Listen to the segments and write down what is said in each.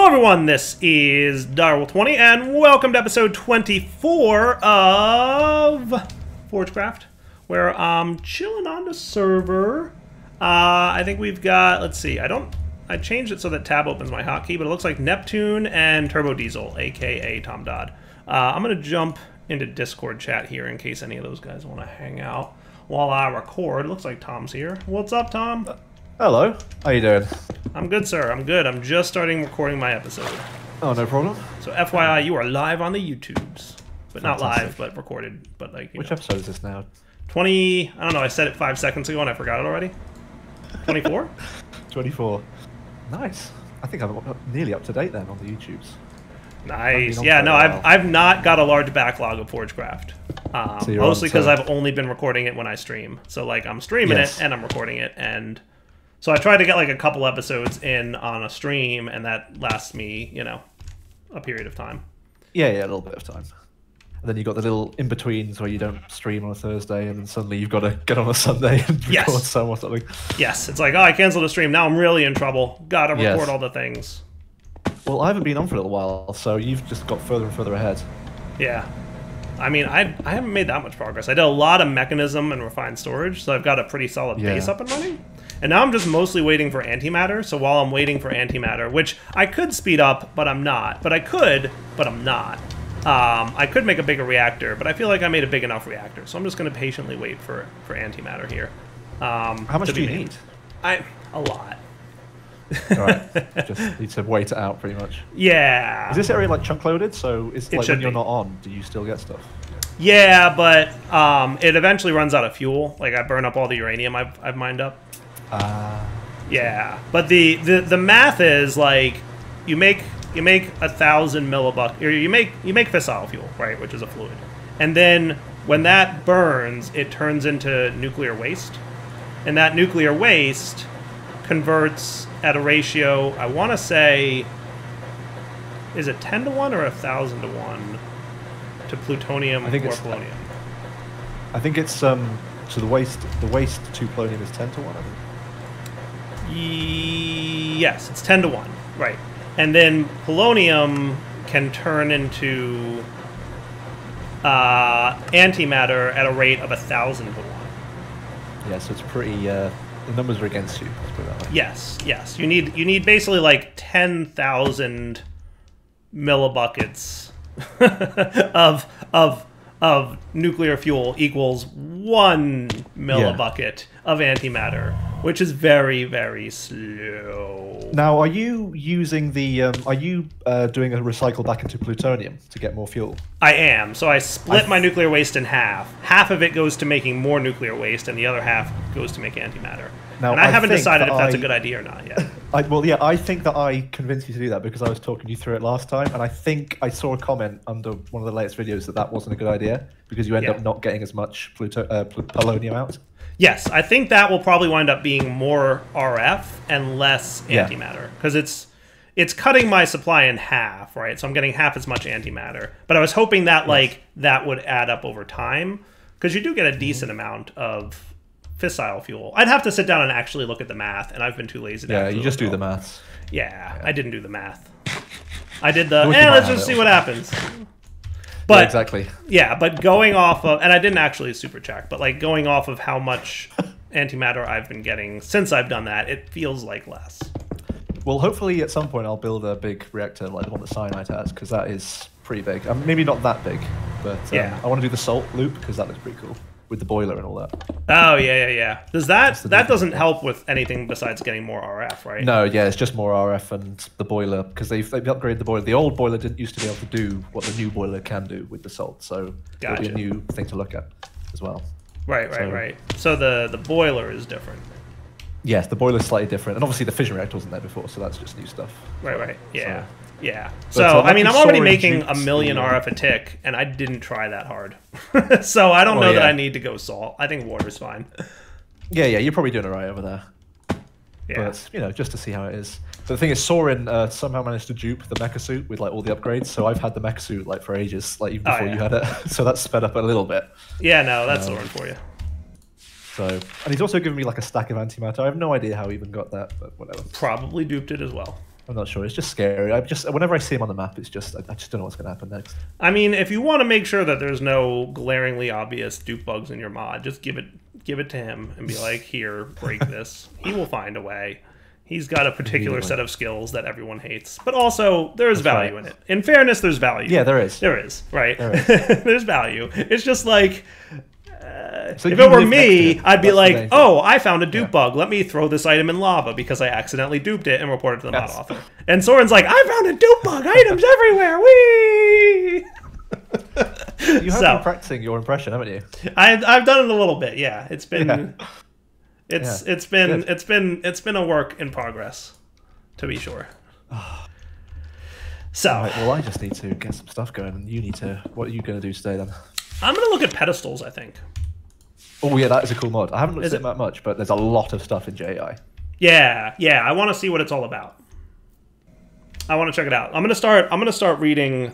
Hello, everyone. This is Direwolf20, and welcome to episode 24 of Forgecraft, where I'm chilling on the server. Uh, I think we've got, let's see, I don't, I changed it so that tab opens my hotkey, but it looks like Neptune and Turbo Diesel, aka Tom Dodd. Uh, I'm going to jump into Discord chat here in case any of those guys want to hang out while I record. It looks like Tom's here. What's up, Tom? Hello. How you doing? I'm good, sir. I'm good. I'm just starting recording my episode. Oh, no problem. So FYI, you are live on the YouTubes, but not live, but recorded. But like, Which know, episode is this now? 20. I don't know. I said it five seconds ago and I forgot it already. 24. 24. Nice. I think I'm nearly up to date then on the YouTubes. nice. Yeah. No, I've. I've not got a large backlog of Forgecraft. Um, So mostly because I've only been recording it when I stream. So like I'm streaming Yes. it and I'm recording it and. So I tried to get like a couple episodes in on a stream, and that lasts me, you know, a period of time. Yeah, yeah, a little bit of time. And then you've got the little in betweens where you don't stream on a Thursday and then suddenly you've got to get on a Sunday and Yes. record some or something. Yes, it's like, oh, I canceled a stream. Now I'm really in trouble. Gotta record Yes. all the things. Well, I haven't been on for a little while, so you've just got further and further ahead. Yeah. I mean, I, I haven't made that much progress. I did a lot of Mekanism and refined storage, so I've got a pretty solid Yeah. base up and running. And now I'm just mostly waiting for antimatter. So while I'm waiting for antimatter, which I could speed up, but I'm not. But I could, but I'm not. Um, I could make a bigger reactor, but I feel like I made a big enough reactor. So I'm just going to patiently wait for, for antimatter here. Um, How much do you made. need? I a lot. Alright. just need to wait it out pretty much. Yeah. Is this area like chunk loaded? So it's It like when you're be. not on, do you still get stuff? Yeah, but um, it eventually runs out of fuel. Like I burn up all the uranium I've, I've mined up. Ah. Yeah, but the, the the math is like you make you make a thousand millibuck or you make you make fissile fuel, right, which is a fluid, and then when that burns, it turns into nuclear waste, and that nuclear waste converts at a ratio. I want to say, is it ten to one or a thousand to one to plutonium I think or it's- polonium? I think it's um so the waste the waste to polonium is ten to one, I think. Yes, it's 10 to 1. Right. And then polonium can turn into uh, antimatter at a rate of 1,000 to 1. Yeah, so it's pretty. Uh, the numbers are against you. Let's put it that way. Yes, yes. You need you need basically like 10,000 millibuckets of of of nuclear fuel equals 1 millibucket of antimatter, which is very very slow. Now, are you using the? Um, are you uh, doing a recycle back into plutonium to get more fuel? I am. So I split I- my nuclear waste in half. Half of it goes to making more nuclear waste, and the other half goes to make antimatter. Now, and I, I haven't decided that if that's a I- good idea or not yet. I, well, yeah, I think that I convinced you to do that because I was talking you through it last time, and I think I saw a comment under one of the latest videos that that wasn't a good idea because you end Yeah. up not getting as much pluto- uh, polonium out. yes, I think that will probably wind up being more RF and less antimatter because it's it's cutting my supply in half, right? So I'm getting half as much antimatter. But I was hoping that like that would add up over time because you do get a decent Mm-hmm. amount of fissile fuel. I'd have to sit down and actually look at the math, and I've been too lazy. To Yeah, you just do the math. maths. Yeah, I didn't do the math. I did the. Eh, let's just see what happens. yeah, exactly. yeah, but going off of, and I didn't actually super check, but like going off of how much antimatter I've been getting since I've done that, it feels like less. Well, hopefully at some point I'll build a big reactor like the one that Cyanide has because that is pretty big. Um, maybe not that big, but um, Yeah. I want to do the salt loop because that looks pretty cool with the boiler and all that. Oh yeah, yeah, yeah. Does that that doesn't help with anything besides getting more RF, right? No, yeah, it's just more RF and the boiler because they've, they've upgraded the boiler. The old boiler didn't used to be able to do what the new boiler can do with the salt, so it'll be a new thing to look at as well. Right, right, So- right. So the the boiler is different. Yes, the boiler's slightly different, and obviously the fission reactor wasn't there before, so that's just new stuff. Right, right. Yeah. So- Yeah. But, So, I mean, I'm already making a million RF a tick, and I didn't try that hard. so I don't Well, know that. I need to go salt. I think water's fine. Yeah, yeah, you're probably doing it right over there, Yeah. but you know, just to see how it is. So the thing is, Soaryn uh, somehow managed to dupe the mecha suit with like all the upgrades. So I've had the mecha suit like for ages, like even Oh, before yeah. you had it. so that's sped up a little bit. Yeah, no, that's No. Soaryn for you. So, and he's also given me like a stack of antimatter. I have no idea how he even got that, but whatever. Probably duped it as well. I'm not sure. It's just scary. I just whenever I see him on the map, it's just I, I just don't know what's going to happen next. I mean, if you want to make sure that there's no glaringly obvious dupe bugs in your mod, just give it give it to him and be like, "Here, break this." he will find a way. He's got a particular set of skills that everyone hates, but also there's That's value right. in it. In fairness, there's value. Yeah, there is. There is, right? There is. there's value. It's just like uh, So if it were live next to me. I'd be That's like, "Oh, I found a dupe Yeah. bug. Let me throw this item in lava because I accidentally duped it and reported it to the mod author." And Soaryn's like, "I found a dupe bug. Items everywhere. Wee!" You have So- been practicing your impression, haven't you? I've I've done it a little bit. Yeah, it's been Yeah. it's Yeah. it's been Good. it's been it's been a work in progress, to be sure. So Right, well, I just need to get some stuff going, and you need to. What are you going to do today then? I'm gonna look at pedestals. I think. Oh yeah, that is a cool mod. I haven't looked Is at it that much, but there's a lot of stuff in JEI. Yeah, yeah. I want to see what it's all about. I want to check it out. I'm gonna start. I'm gonna start reading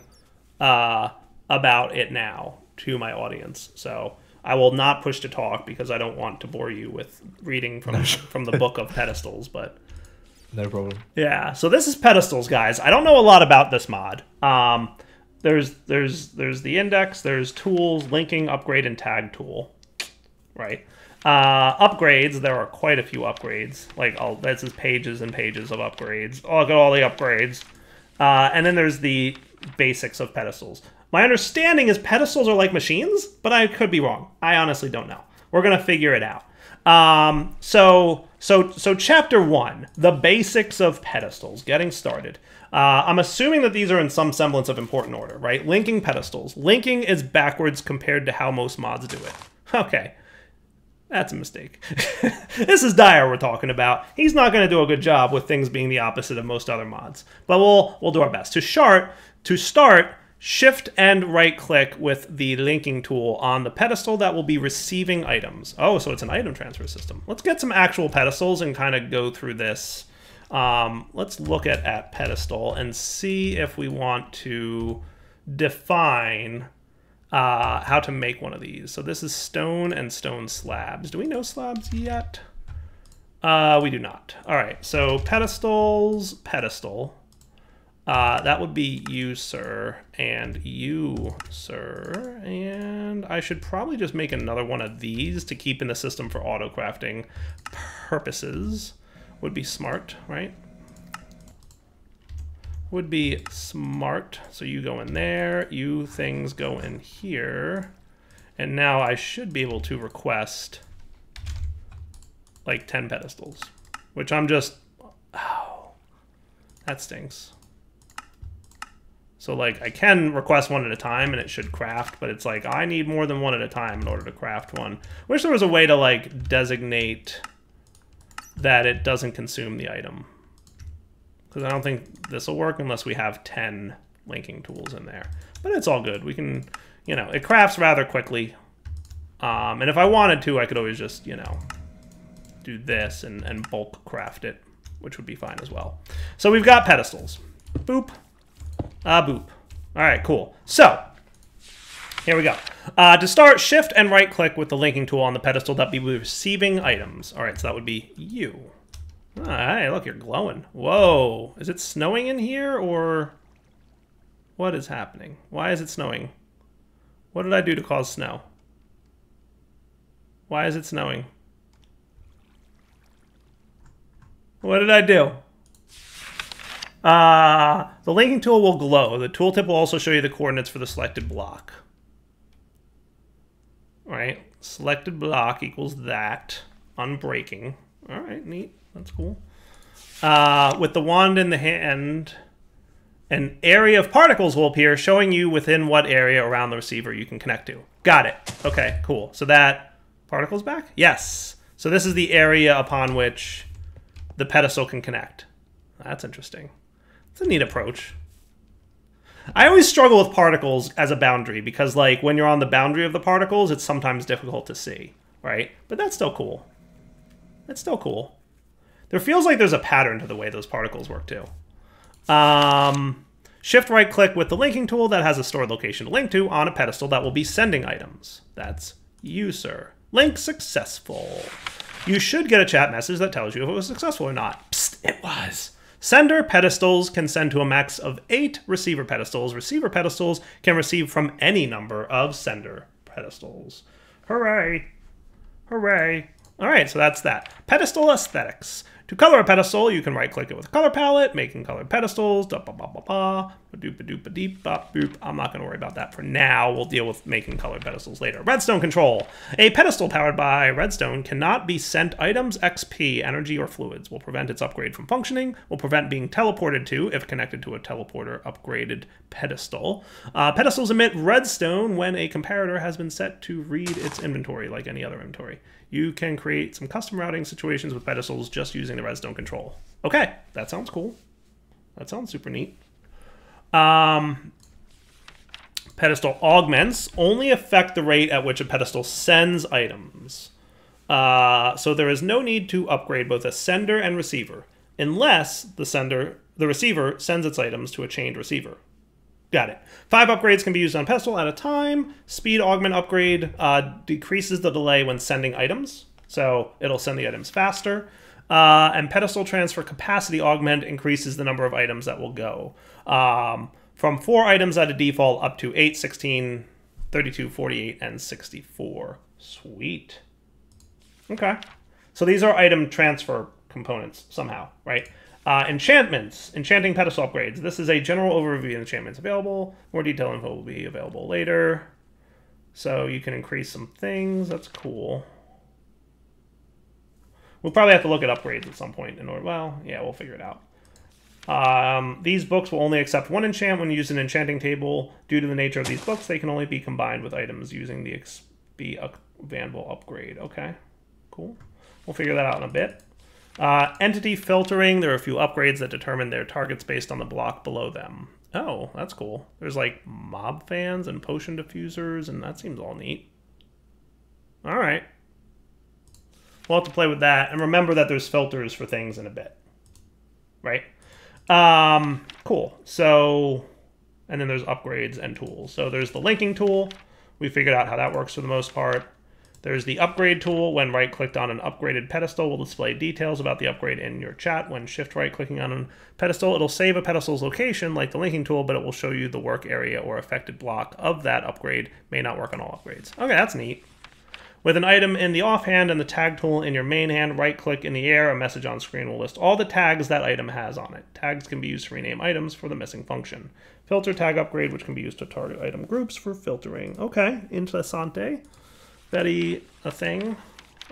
uh, about it now to my audience. So I will not push to talk because I don't want to bore you with reading from from the book of pedestals. But No problem. yeah, so this is pedestals, guys. I don't know a lot about this mod. Um, there's there's there's the index. There's tools, linking, upgrade, and tag tool. Right. Uh, upgrades. There are quite a few upgrades. Like all this is pages and pages of upgrades. Oh, look at all the upgrades. Uh, and then there's the basics of pedestals. My understanding is pedestals are like machines, but I could be wrong. I honestly don't know. We're gonna figure it out. Um, so so so chapter one, the basics of pedestals, getting started. Uh, I'm assuming that these are in some semblance of important order, right? Linking pedestals. Linking is backwards compared to how most mods do it. Okay. That's a mistake. this is Dire we're talking about. He's not going to do a good job with things being the opposite of most other mods, but we'll we'll do our best. To start, to start, shift and right click with the linking tool on the pedestal that will be receiving items. Oh, so it's an item transfer system. Let's get some actual pedestals and kind of go through this. Um, let's look at at pedestal and see if we want to define uh, how to make one of these. So this is stone and stone slabs. Do we know slabs yet? Uh, we do not. All right, so pedestals, pedestal. Uh, that would be you, sir, and you, sir. And I should probably just make another one of these to keep in the system for auto crafting purposes. Would be smart, right? Would be smart. So you go in there, you things go in here. And now I should be able to request like 10 pedestals, which I'm just, oh, that stinks. So like I can request one at a time and it should craft, but it's like I need more than one at a time in order to craft one. Wish there was a way to like designate that it doesn't consume the item because I don't think this will work unless we have 10 linking tools in there. But it's all good. We can, you know, it crafts rather quickly. Um, and if I wanted to, I could always just, you know, do this and, and bulk craft it, which would be fine as well. So we've got pedestals. Boop. Ah, boop. All right, cool. So, here we go. Uh, to start, shift and right click with the linking tool on the pedestal that be receiving items. All right, so that would be you. Oh, hey, look, you're glowing. Whoa. Is it snowing in here or what is happening? Why is it snowing? What did I do to cause snow? Why is it snowing? What did I do? Uh, the linking tool will glow. The tooltip will also show you the coordinates for the selected block. All right, selected block equals that. Unbreaking. All right, neat. That's cool. Uh, with the wand in the hand, an area of particles will appear showing you within what area around the receiver you can connect to. Got it. Okay, cool. So that particle's back? Yes. So this is the area upon which the pedestal can connect. That's interesting. It's a neat approach. I always struggle with particles as a boundary because, like, when you're on the boundary of the particles, it's sometimes difficult to see, right? But that's still cool. That's still cool. There feels like there's a pattern to the way those particles work too. Um, shift right click with the linking tool that has a stored location to link to on a pedestal that will be sending items. That's you, sir. Link successful. You should get a chat message that tells you if it was successful or not. Psst, it was. Sender pedestals can send to a max of eight receiver pedestals. Receiver pedestals can receive from any number of sender pedestals. Hooray! Hooray! All right, so that's that. Pedestal aesthetics. To color a pedestal, you can right-click it with a color palette, making colored pedestals, da ba ba ba ba, ba doop ba doop ba deep boop. I'm not going to worry about that for now. We'll deal with making colored pedestals later. Redstone control. A pedestal powered by redstone cannot be sent items, XP, energy, or fluids. Will prevent its upgrade from functioning. Will prevent being teleported to if connected to a teleporter upgraded pedestal. Uh, pedestals emit redstone when a comparator has been set to read its inventory, like any other inventory you can create some custom routing situations with pedestals just using the redstone control. Okay, that sounds cool. That sounds super neat. Um, pedestal augments only affect the rate at which a pedestal sends items. Uh, so there is no need to upgrade both a sender and receiver, unless the sender, the receiver sends its items to a chained receiver. Got it. Five upgrades can be used on pedestal at a time. Speed augment upgrade uh, decreases the delay when sending items, so it'll send the items faster. Uh, and pedestal transfer capacity augment increases the number of items that will go. Um, from four items at a default up to 8, 16, 32, 48, and 64. Sweet. Okay. So these are item transfer components somehow, right? Uh, enchantments, enchanting pedestal upgrades. This is a general overview of enchantments available. More detailed info will be available later. So you can increase some things. That's cool. We'll probably have to look at upgrades at some point in order. Well, yeah, we'll figure it out. Um, these books will only accept one enchant when used in an enchanting table. Due to the nature of these books, they can only be combined with items using the XP anvil upgrade. Okay, cool. We'll figure that out in a bit. Uh, entity filtering, there are a few upgrades that determine their targets based on the block below them. Oh, that's cool. There's like mob fans and potion diffusers, and that seems all neat. All right. We'll have to play with that. And remember that there's filters for things in a bit. Right? Um, cool. So, and then there's upgrades and tools. So there's the linking tool. We figured out how that works for the most part. There's the upgrade tool. When right-clicked on an upgraded pedestal, will display details about the upgrade in your chat. When shift right-clicking on a pedestal, it'll save a pedestal's location, like the linking tool, but it will show you the work area or affected block of that upgrade. May not work on all upgrades. Okay, that's neat. With an item in the offhand and the tag tool in your main hand, right-click in the air, a message on screen will list all the tags that item has on it. Tags can be used to rename items for the missing function. Filter tag upgrade, which can be used to target item groups for filtering. Okay, interessante very a thing.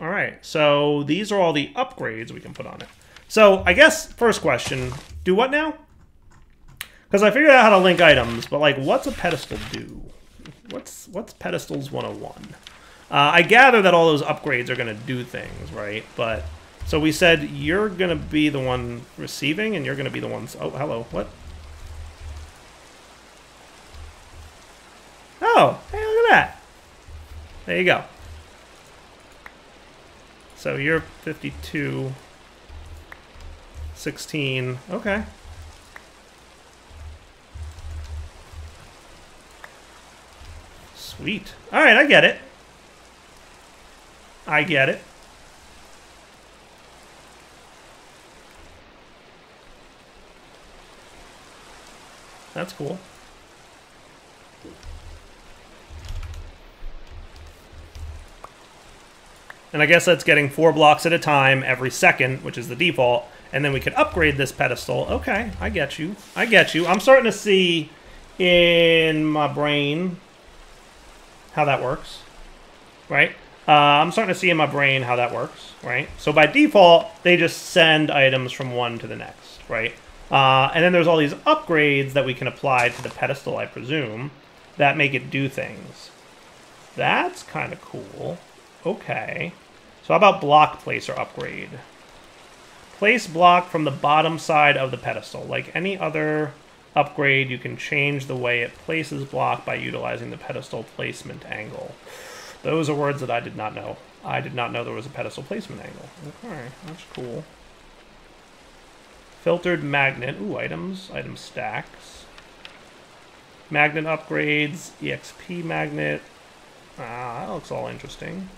All right, so these are all the upgrades we can put on it. So I guess first question, do what now? Because I figured out how to link items, but like, what's a pedestal do? What's what's pedestals 101? Uh, I gather that all those upgrades are going to do things, right? But so we said you're going to be the one receiving, and you're going to be the ones. Oh, hello. What? Oh, hey, look at that. There you go. So you're 52, 16. Okay. Sweet. All right, I get it. I get it. That's cool. And I guess that's getting four blocks at a time every second, which is the default. And then we could upgrade this pedestal. Okay, I get you. I get you. I'm starting to see in my brain how that works, right? Uh, I'm starting to see in my brain how that works, right? So by default, they just send items from one to the next, right? Uh, and then there's all these upgrades that we can apply to the pedestal, I presume, that make it do things. That's kind of cool. Okay. So how about block placer upgrade? Place block from the bottom side of the pedestal. Like any other upgrade, you can change the way it places block by utilizing the pedestal placement angle. Those are words that I did not know. I did not know there was a pedestal placement angle. Okay, that's cool. Filtered magnet. Ooh, items. Item stacks. Magnet upgrades. EXP magnet. Ah, that looks all interesting.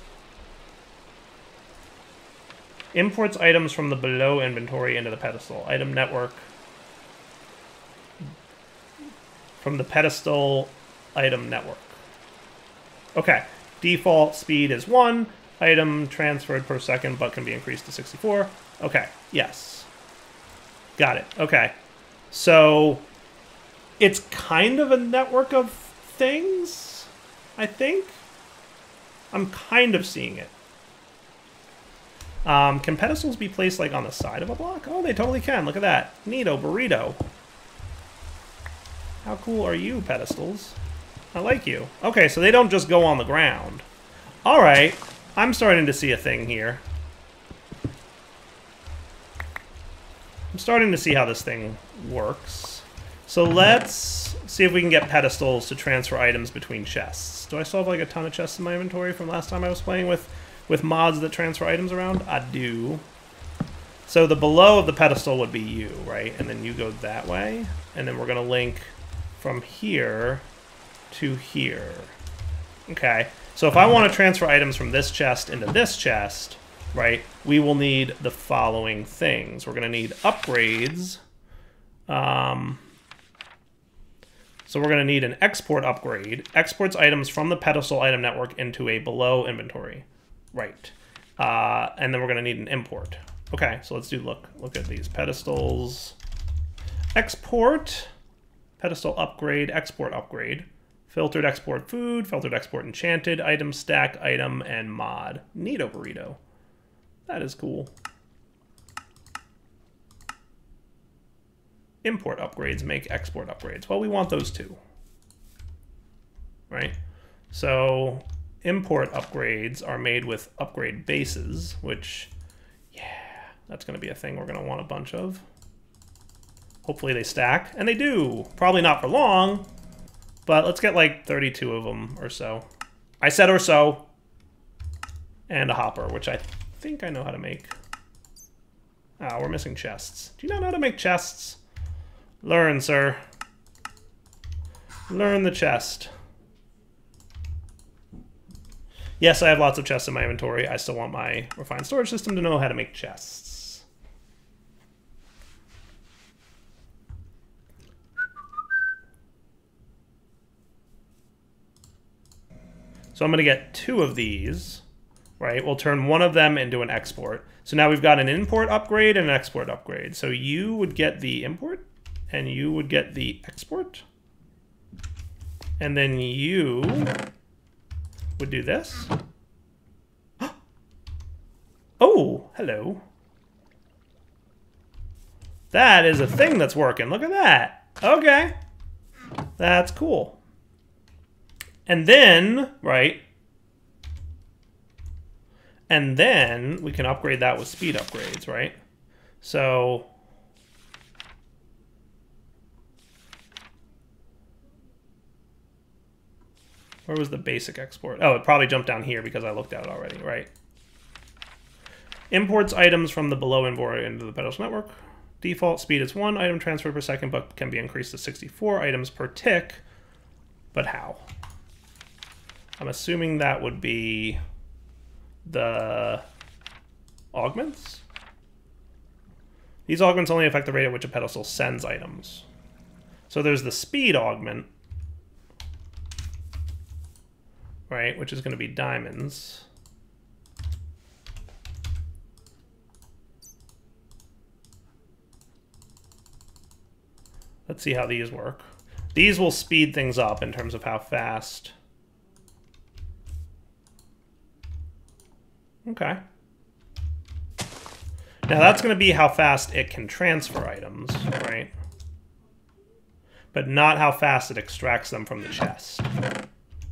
Imports items from the below inventory into the pedestal. Item network. From the pedestal item network. Okay. Default speed is 1. Item transferred per second, but can be increased to 64. Okay. Yes. Got it. Okay. So it's kind of a network of things, I think. I'm kind of seeing it. Um, can pedestals be placed like on the side of a block? Oh, they totally can. Look at that. Neato burrito. How cool are you, pedestals? I like you. Okay, so they don't just go on the ground. All right. I'm starting to see a thing here. I'm starting to see how this thing works. So let's see if we can get pedestals to transfer items between chests. Do I still have like a ton of chests in my inventory from last time I was playing with with mods that transfer items around? I do. So the below of the pedestal would be you, right? And then you go that way. And then we're going to link from here to here. Okay. So if I want to transfer items from this chest into this chest, right, we will need the following things. We're going to need upgrades. Um, so we're going to need an export upgrade. Exports items from the pedestal item network into a below inventory. Right. Uh, and then we're going to need an import. Okay, so let's do look. Look at these pedestals. Export. Pedestal upgrade. Export upgrade. Filtered export food. Filtered export enchanted. Item stack. Item and mod. Neato burrito. That is cool. Import upgrades make export upgrades. Well, we want those two, Right? So import upgrades are made with upgrade bases, which, yeah, that's going to be a thing we're going to want a bunch of. Hopefully they stack, and they do. Probably not for long, but let's get like 32 of them or so. I said or so. And a hopper, which I think I know how to make. Ah, we're missing chests. Do you not know how to make chests? Learn, sir. Learn the chest. Yes, I have lots of chests in my inventory. I still want my refined storage system to know how to make chests. So I'm going to get two of these, right? We'll turn one of them into an export. So now we've got an import upgrade and an export upgrade. So you would get the import, and you would get the export. And then you would do this. Oh, hello. That is a thing that's working. Look at that. Okay. That's cool. And then, right, and then we can upgrade that with speed upgrades, right? So Where was the basic export? Oh, it probably jumped down here because I looked at it already, right? Imports items from the below inventory into the pedestal network. Default speed is 1 item transfer per second, but can be increased to 64 items per tick. But how? I'm assuming that would be the augments? These augments only affect the rate at which a pedestal sends items. So there's the speed augment, right, which is going to be diamonds. Let's see how these work. These will speed things up in terms of how fast. Okay. Now that's going to be how fast it can transfer items, right? But not how fast it extracts them from the chest.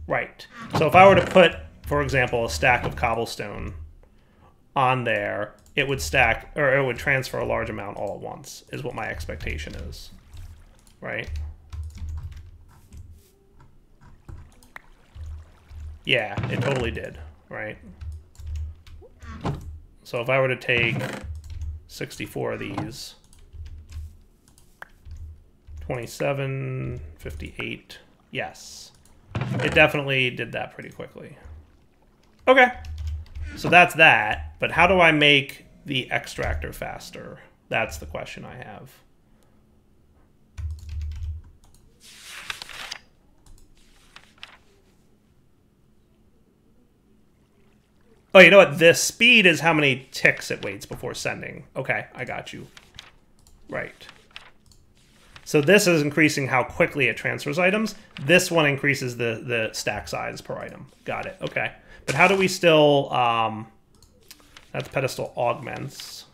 Right. So if I were to put, for example, a stack of cobblestone on there, it would stack, or it would transfer a large amount all at once, is what my expectation is. Right? Yeah, it totally did, right? So if I were to take 64 of these, 27, 58, yes. It definitely did that pretty quickly. Okay. So that's that. But how do I make the extractor faster? That's the question I have. Oh, you know what? The speed is how many ticks it waits before sending. Okay, I got you. Right. So this is increasing how quickly it transfers items. This one increases the, the stack size per item. Got it. Okay. But how do we still... Um, that's pedestal augments.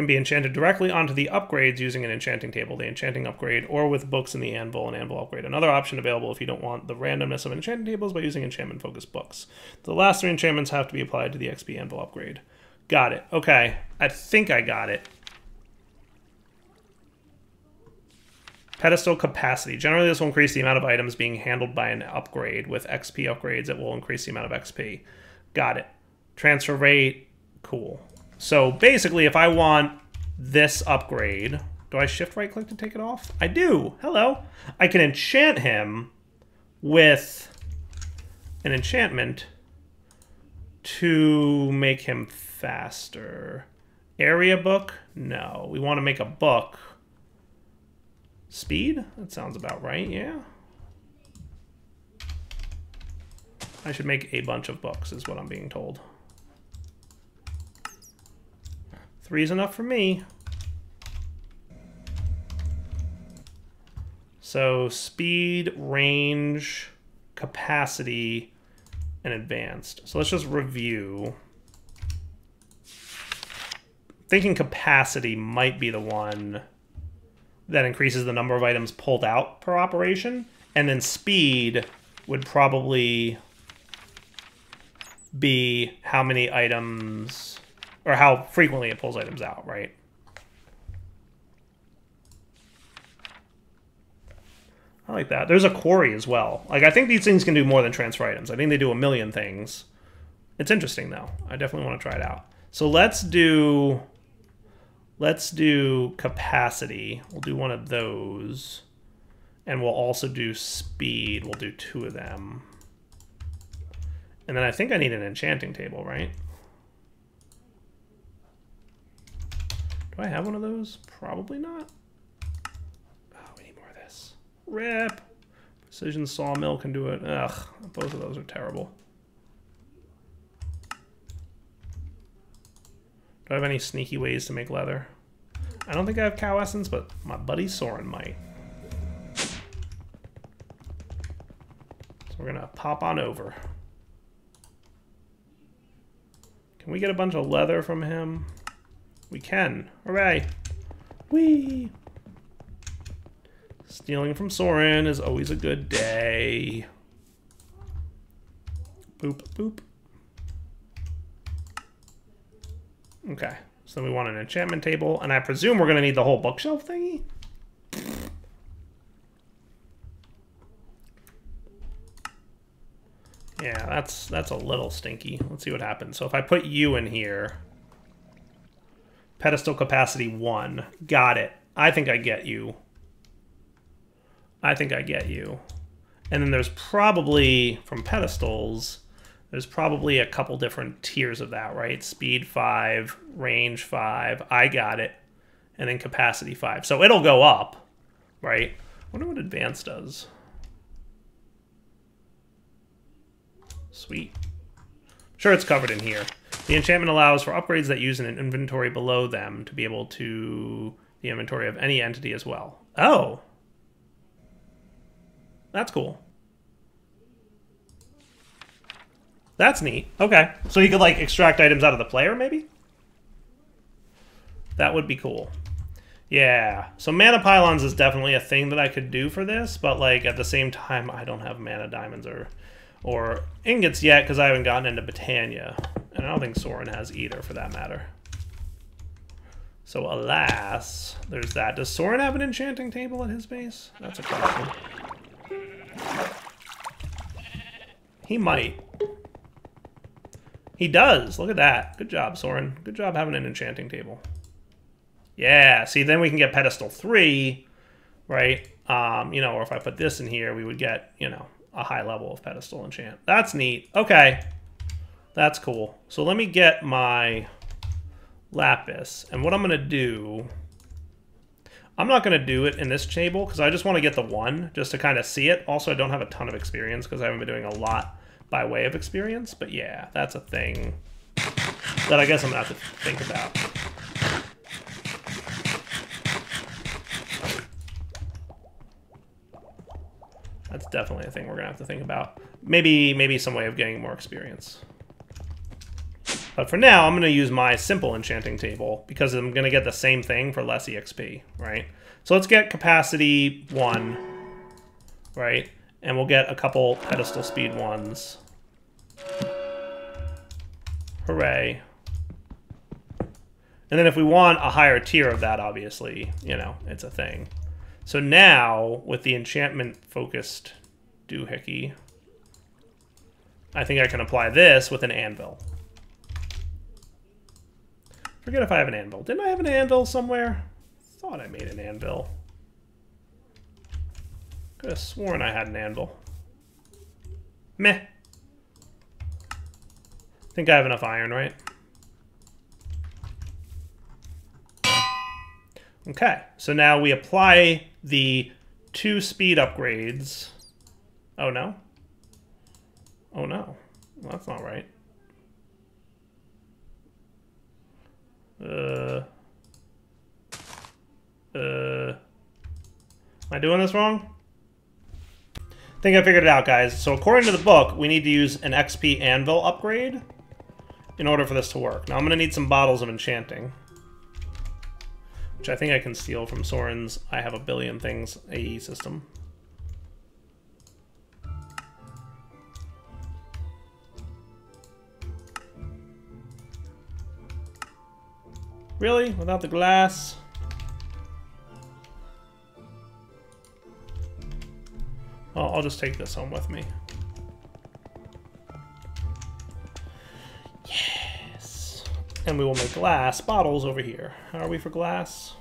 Can be enchanted directly onto the upgrades using an enchanting table, the enchanting upgrade, or with books in the anvil and anvil upgrade. Another option available if you don't want the randomness of enchanting tables by using enchantment focused books. The last three enchantments have to be applied to the XP anvil upgrade. Got it. Okay. I think I got it. Pedestal capacity. Generally, this will increase the amount of items being handled by an upgrade. With XP upgrades, it will increase the amount of XP. Got it. Transfer rate. Cool. So basically, if I want this upgrade, do I shift right click to take it off? I do. Hello. I can enchant him with an enchantment to make him faster. Area book? No. We want to make a book. Speed? That sounds about right, yeah. I should make a bunch of books, is what I'm being told. Three's enough for me. So speed, range, capacity, and advanced. So let's just review. Thinking capacity might be the one that increases the number of items pulled out per operation. And then speed would probably be how many items or how frequently it pulls items out, right? I like that. There's a quarry as well. Like, I think these things can do more than transfer items. I think they do a million things. It's interesting, though. I definitely want to try it out. So let's do... Let's do capacity. We'll do one of those. And we'll also do speed. We'll do two of them. And then I think I need an enchanting table, right? Do I have one of those? Probably not. Oh, we need more of this. Rip! Precision Sawmill can do it. Ugh, both of those are terrible. Do I have any sneaky ways to make leather? I don't think I have cow essence, but my buddy Soaryn might. So we're gonna pop on over. Can we get a bunch of leather from him? We can. Hooray. Whee! Stealing from Soaryn is always a good day. Boop, boop. Okay, so we want an enchantment table, and I presume we're going to need the whole bookshelf thingy? Yeah, that's that's a little stinky. Let's see what happens. So if I put you in here, Pedestal capacity one. Got it. I think I get you. I think I get you. And then there's probably, from pedestals, there's probably a couple different tiers of that, right? Speed 5, range 5, I got it, and then capacity 5. So it'll go up, right? I wonder what advanced does. Sweet. Sure, it's covered in here. The enchantment allows for upgrades that use an inventory below them to be able to the inventory of any entity as well. Oh. That's cool. That's neat. Okay. So you could, like, extract items out of the player, maybe? That would be cool. Yeah. So mana pylons is definitely a thing that I could do for this, but, like, at the same time, I don't have mana diamonds or or ingots yet because I haven't gotten into Botania. And I don't think Soaryn has either, for that matter. So alas, there's that. Does Soaryn have an enchanting table at his base? That's a question. He might. He does. Look at that. Good job, Soaryn. Good job having an enchanting table. Yeah, see, then we can get pedestal 3, right? Um, you know, or if I put this in here, we would get, you know, a high level of pedestal enchant. That's neat. Okay. That's cool. So let me get my lapis. And what I'm going to do... I'm not going to do it in this table because I just want to get the one just to kind of see it. Also, I don't have a ton of experience because I haven't been doing a lot by way of experience. But yeah, that's a thing that I guess I'm going to have to think about. That's definitely a thing we're going to have to think about. Maybe, maybe some way of getting more experience. But for now, I'm going to use my simple enchanting table because I'm going to get the same thing for less EXP, right? So let's get capacity 1, right? And we'll get a couple pedestal speed ones. Hooray. And then if we want a higher tier of that, obviously, you know, it's a thing. So now, with the enchantment-focused doohickey, I think I can apply this with an anvil. Forget if I have an anvil. Didn't I have an anvil somewhere? Thought I made an anvil. Could have sworn I had an anvil. Meh. Think I have enough iron, right? Okay, so now we apply the two speed upgrades. Oh no? Oh no. Well, that's not right. Uh. Uh. Am I doing this wrong? I think I figured it out, guys. So according to the book, we need to use an XP anvil upgrade in order for this to work. Now I'm going to need some bottles of enchanting. Which I think I can steal from Soaryn's I have a billion things AE system. Really? Without the glass? Oh, I'll just take this home with me. Yes. And we will make glass bottles over here. How are we for glass?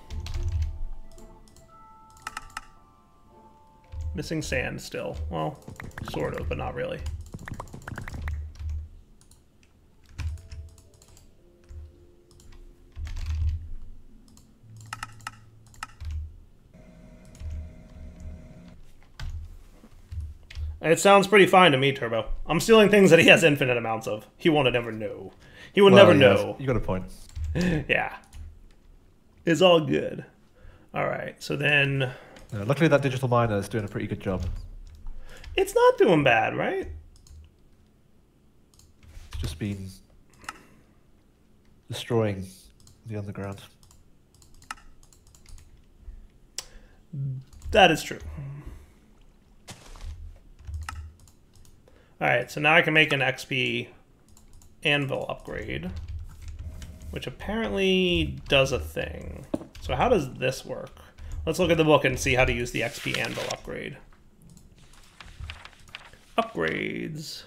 Missing sand still. Well, sort of, but not really. It sounds pretty fine to me, Turbo. I'm stealing things that he has infinite amounts of. He won't never know. He will well, never know. You got a point. yeah. It's all good. All right, so then... Luckily that digital miner is doing a pretty good job. It's not doing bad, right? It's just been destroying the underground. That is true. Alright, so now I can make an XP anvil upgrade, which apparently does a thing. So how does this work? Let's look at the book and see how to use the XP anvil upgrade. Upgrades.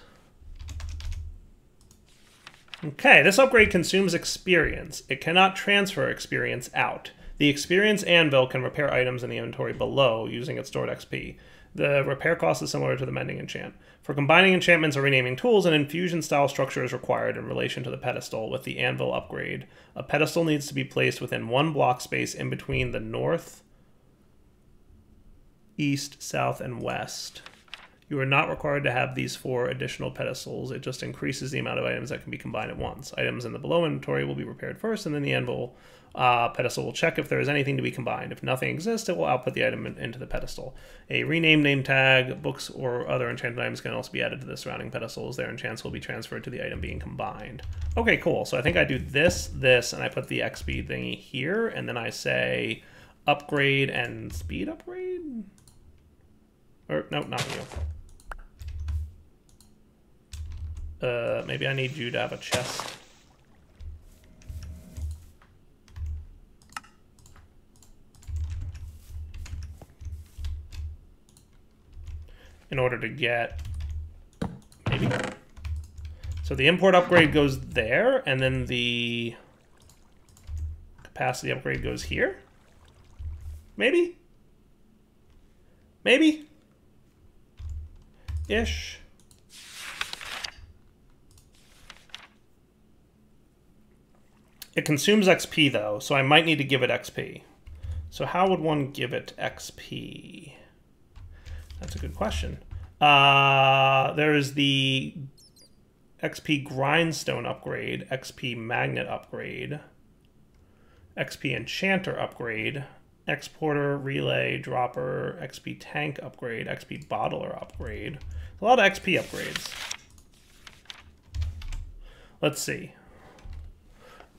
Okay, this upgrade consumes experience. It cannot transfer experience out. The experience anvil can repair items in the inventory below using its stored XP. The repair cost is similar to the mending enchant. For combining enchantments or renaming tools, an infusion style structure is required in relation to the pedestal with the anvil upgrade. A pedestal needs to be placed within one block space in between the north, east, south, and west. You are not required to have these four additional pedestals. It just increases the amount of items that can be combined at once. Items in the below inventory will be repaired first, and then the anvil uh, pedestal will check if there is anything to be combined. If nothing exists, it will output the item in, into the pedestal. A rename name tag, books, or other enchanted items can also be added to the surrounding pedestals. Their enchants will be transferred to the item being combined. Okay, cool. So I think I do this, this, and I put the XP thingy here, and then I say upgrade and speed upgrade? Or, no, not you. Uh, maybe I need you to have a chest. In order to get maybe. So the import upgrade goes there, and then the capacity upgrade goes here? Maybe? Maybe? Ish. It consumes XP though, so I might need to give it XP. So how would one give it XP? That's a good question. Uh, there's the XP Grindstone upgrade, XP Magnet upgrade, XP Enchanter upgrade, Exporter, Relay, Dropper, XP Tank upgrade, XP Bottler upgrade. A lot of XP upgrades. Let's see.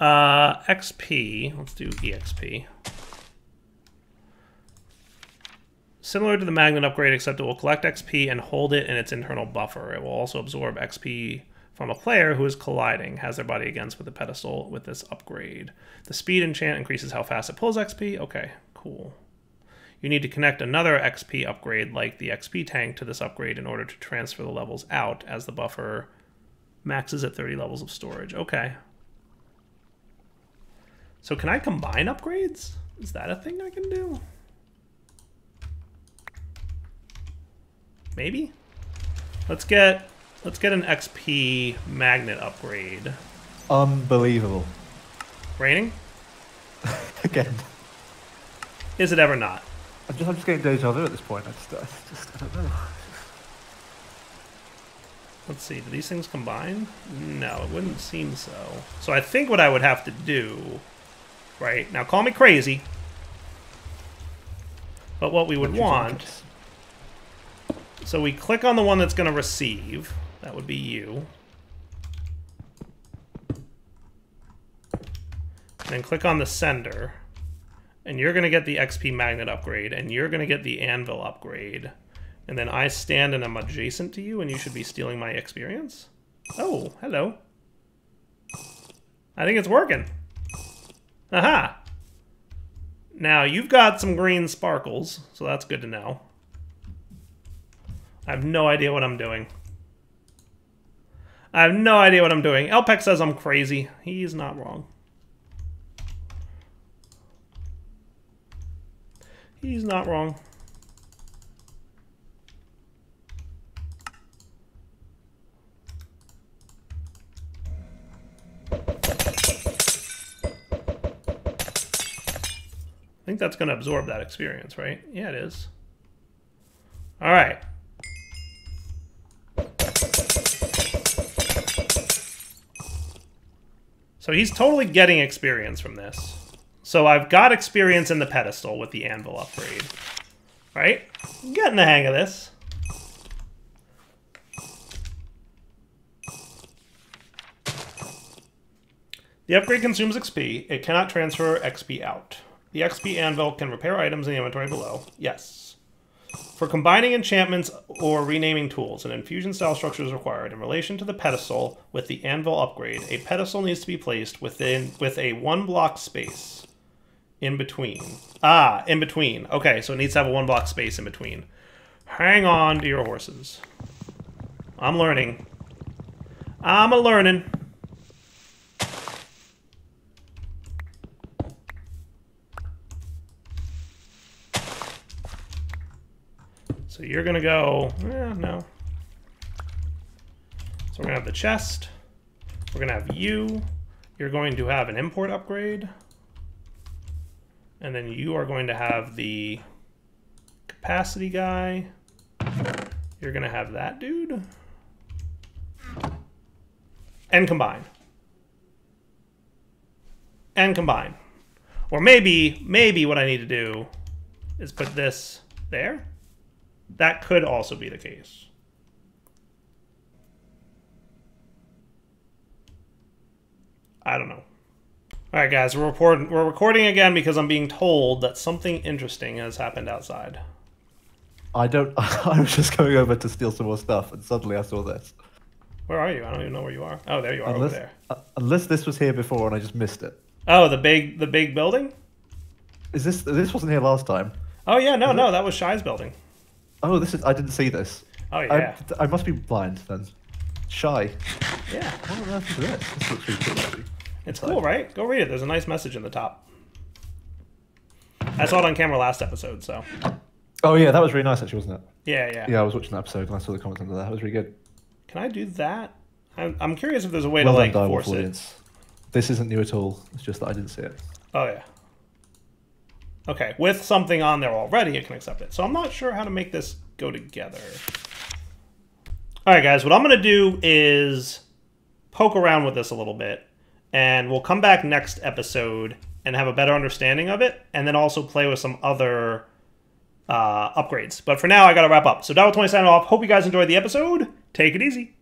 Uh, XP, let's do EXP. Similar to the Magnet upgrade, except it will collect XP and hold it in its internal buffer. It will also absorb XP from a player who is colliding, has their body against with the pedestal with this upgrade. The speed enchant increases how fast it pulls XP. Okay, cool. You need to connect another XP upgrade like the XP tank to this upgrade in order to transfer the levels out as the buffer maxes at 30 levels of storage. Okay. So can I combine upgrades? Is that a thing I can do? Maybe? Let's get let's get an XP magnet upgrade. Unbelievable. Raining? Again. Is it ever not? I'm just, I'm just getting deja vu at this point. I just, I just, I don't know. Let's see, do these things combine? No, it wouldn't seem so. So I think what I would have to do, right, now call me crazy, but what we would What want? So we click on the one that's going to receive, that would be you, then click on the sender, and you're going to get the XP magnet upgrade, and you're going to get the anvil upgrade, and then I stand and I'm adjacent to you, and you should be stealing my experience? Oh, hello. I think it's working. Aha! Now, you've got some green sparkles, so that's good to know. I have no idea what I'm doing. I have no idea what I'm doing. Elpec says I'm crazy. He's not wrong. He's not wrong. I think that's going to absorb that experience, right? Yeah, it is. All right. So he's totally getting experience from this. So I've got experience in the pedestal with the anvil upgrade. Right? I'm getting the hang of this. The upgrade consumes XP. It cannot transfer XP out. The XP anvil can repair items in the inventory below. Yes. For combining enchantments or renaming tools, an infusion style structure is required. In relation to the pedestal with the anvil upgrade, a pedestal needs to be placed within with a one block space in between. Ah, in between. Okay, so it needs to have a one block space in between. Hang on to your horses. I'm learning. I'm a learning. You're gonna go, eh, no. So we're gonna have the chest. We're gonna have you. You're going to have an import upgrade. And then you are going to have the capacity guy. You're gonna have that dude. And combine. And combine. Or maybe, maybe what I need to do is put this there. That could also be the case. I don't know. All right, guys, we're reporting. We're recording again because I'm being told that something interesting has happened outside. I don't. I was just going over to steal some more stuff, and suddenly I saw this. Where are you? I don't even know where you are. Oh, there you are Unless, over there. uh, unless this was here before and I just missed it. Oh, the big, the big building. Is this? This wasn't here last time. Oh yeah, no, no, that was Shy's building. Oh, this is. I didn't see this. Oh yeah, I, I must be blind then. Shy. yeah. What on earth is this? This looks really cool. Actually. It's cool, right? Go read it. There's a nice message in the top. I saw it on camera last episode, so Oh yeah, that was really nice actually, wasn't it? Yeah, yeah. Yeah, I was watching that episode and I saw the comments under that. That was really good. Can I do that? I'm, I'm curious if there's a way Well to like Direwolf force it. This isn't new at all. It's just that I didn't see it. Oh yeah. Okay, with something on there already, it can accept it. So I'm not sure how to make this go together. All right, guys. What I'm gonna do is poke around with this a little bit, and we'll come back next episode and have a better understanding of it, and then also play with some other uh, upgrades. But for now, I gotta wrap up. So Dire 20 signing off. Hope you guys enjoyed the episode. Take it easy.